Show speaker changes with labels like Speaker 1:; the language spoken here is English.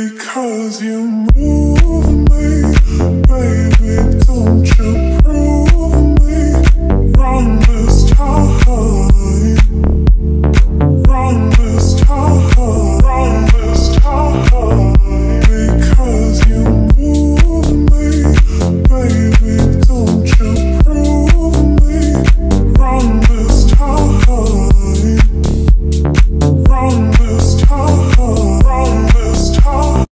Speaker 1: Because you move.